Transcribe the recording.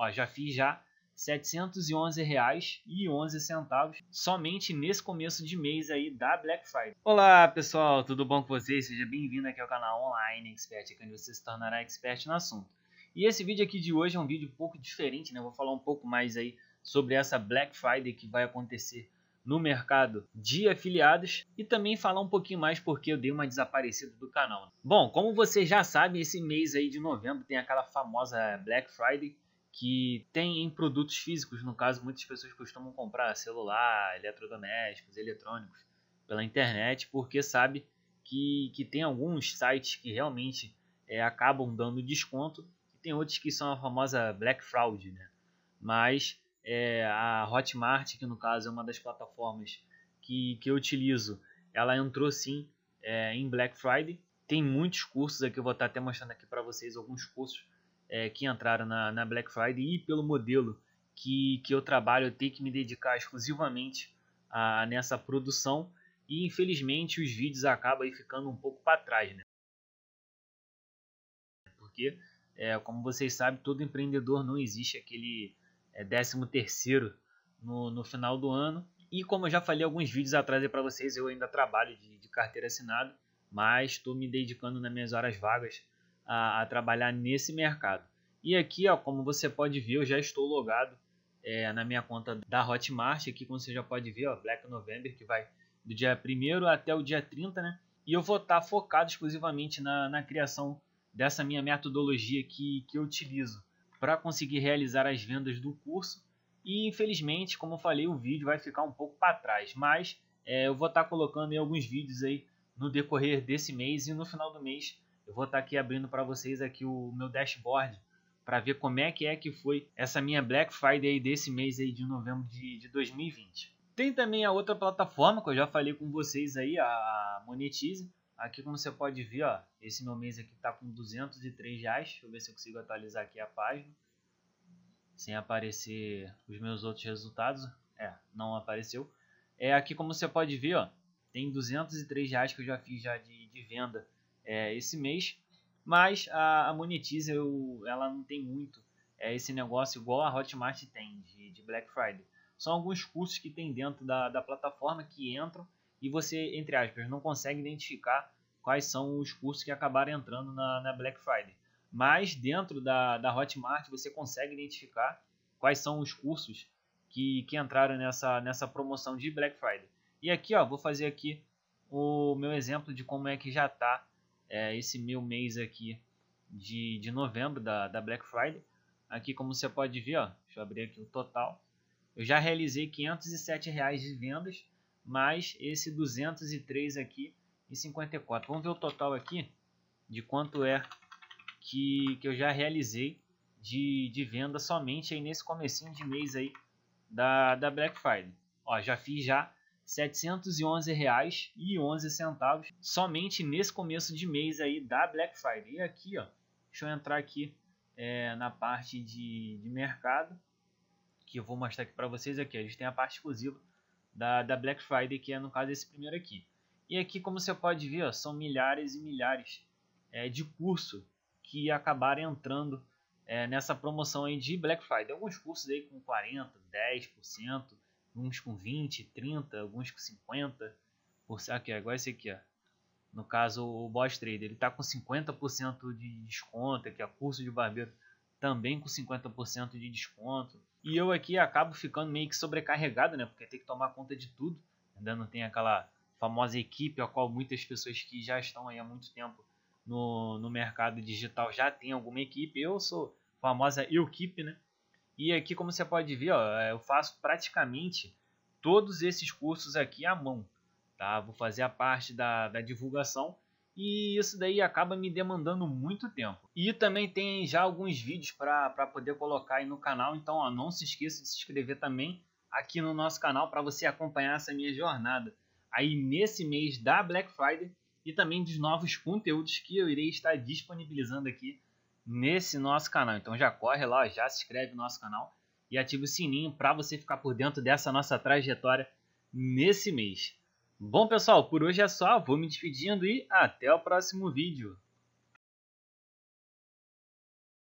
Ó, já fiz já R$ 711,11 somente nesse começo de mês aí da Black Friday. Olá pessoal, tudo bom com vocês? Seja bem-vindo aqui ao canal Online Expert, onde você se tornará expert no assunto. E esse vídeo aqui de hoje é um vídeo um pouco diferente, né? Eu vou falar um pouco mais aí sobre essa Black Friday que vai acontecer no mercado de afiliados e também falar um pouquinho mais porque eu dei uma desaparecida do canal. Bom, como você já sabe, esse mês aí de novembro tem aquela famosa Black Friday que tem em produtos físicos, no caso muitas pessoas costumam comprar celular, eletrodomésticos, eletrônicos pela internet porque sabe que, que tem alguns sites que realmente é, acabam dando desconto e tem outros que são a famosa Black Fraud, né? Mas é, a Hotmart, que no caso é uma das plataformas que, que eu utilizo, ela entrou sim é, em Black Friday. Tem muitos cursos aqui, eu vou estar até mostrando aqui para vocês alguns cursos é, que entraram na, na, Black Friday e pelo modelo que, que eu trabalho, eu tenho que me dedicar exclusivamente a, nessa produção e infelizmente os vídeos acabam aí ficando um pouco para trás, né? Porque, é, como vocês sabem, todo empreendedor não existe aquele é 13 terceiro no, no final do ano. E como eu já falei alguns vídeos atrás para vocês, eu ainda trabalho de, de carteira assinada, mas estou me dedicando nas minhas horas vagas a, a, trabalhar nesse mercado. E aqui, ó, como você pode ver, eu já estou logado é, na minha conta da Hotmart. Aqui, como você já pode ver, ó, Black November, que vai do dia 1 até o dia 30, né? E eu vou estar focado exclusivamente na, na criação dessa minha metodologia que, que eu utilizo para conseguir realizar as vendas do curso. E infelizmente, como eu falei, o vídeo vai ficar um pouco para trás, mas é, eu vou estar tá colocando alguns vídeos aí no decorrer desse mês e no final do mês eu vou estar tá aqui abrindo para vocês aqui o meu dashboard para ver como é que é que foi essa minha Black Friday desse mês aí de novembro de, de 2020. Tem também a outra plataforma que eu já falei com vocês aí, a Monetize, Aqui como você pode ver, ó, esse meu mês aqui está com 203 reais. Deixa eu ver se eu consigo atualizar aqui a página. Sem aparecer os meus outros resultados. É, não apareceu. É, aqui como você pode ver, ó, tem 203 reais que eu já fiz já de, de venda é, esse mês. Mas a, a Monetize, eu, ela não tem muito é, esse negócio igual a Hotmart tem de, de Black Friday. São alguns cursos que tem dentro da, da plataforma que entram e você, entre aspas, não consegue identificar quais são os cursos que acabaram entrando na, na Black Friday. Mas dentro da, da Hotmart você consegue identificar quais são os cursos que, que entraram nessa, nessa promoção de Black Friday. E aqui, ó, vou fazer aqui o meu exemplo de como é que já está é, esse meu mês aqui de, de novembro da, da Black Friday. Aqui, como você pode ver, ó, deixa eu abrir aqui o total. Eu já realizei 507 reais de vendas mais esse 203 aqui e 54. Vamos ver o total aqui de quanto é que, que eu já realizei de, de venda somente aí nesse comecinho de mês aí da, da Black Friday. Ó, já fiz já R$ 711,11 somente nesse começo de mês aí da Black Friday. E aqui, ó, deixa eu entrar aqui é, na parte de, de mercado, que eu vou mostrar aqui para vocês aqui. A gente tem a parte exclusiva da, da Black Friday, que é no caso esse primeiro aqui. E aqui, como você pode ver, ó, são milhares e milhares é, de curso que acabaram entrando é, nessa promoção aí de Black Friday. Alguns cursos aí com 40%, 10%, uns com 20%, 30%, alguns com 50%. Por, aqui, agora esse aqui, ó. no caso o Boss Trader, ele está com 50% de desconto, aqui, ó, curso de barbeiro também com 50% de desconto. E eu aqui acabo ficando meio que sobrecarregado, né? Porque tem que tomar conta de tudo. Ainda não tem aquela famosa equipe, a qual muitas pessoas que já estão aí há muito tempo no, no mercado digital já tem alguma equipe. Eu sou famosa equipe, né? E aqui, como você pode ver, ó, eu faço praticamente todos esses cursos aqui à mão. Tá? Vou fazer a parte da, da divulgação e isso daí acaba me demandando muito tempo. E também tem já alguns vídeos para poder colocar aí no canal, então ó, não se esqueça de se inscrever também aqui no nosso canal para você acompanhar essa minha jornada aí nesse mês da Black Friday e também dos novos conteúdos que eu irei estar disponibilizando aqui nesse nosso canal. Então já corre lá, já se inscreve no nosso canal e ativa o sininho para você ficar por dentro dessa nossa trajetória nesse mês. Bom pessoal, por hoje é só, vou me despedindo e até o próximo vídeo.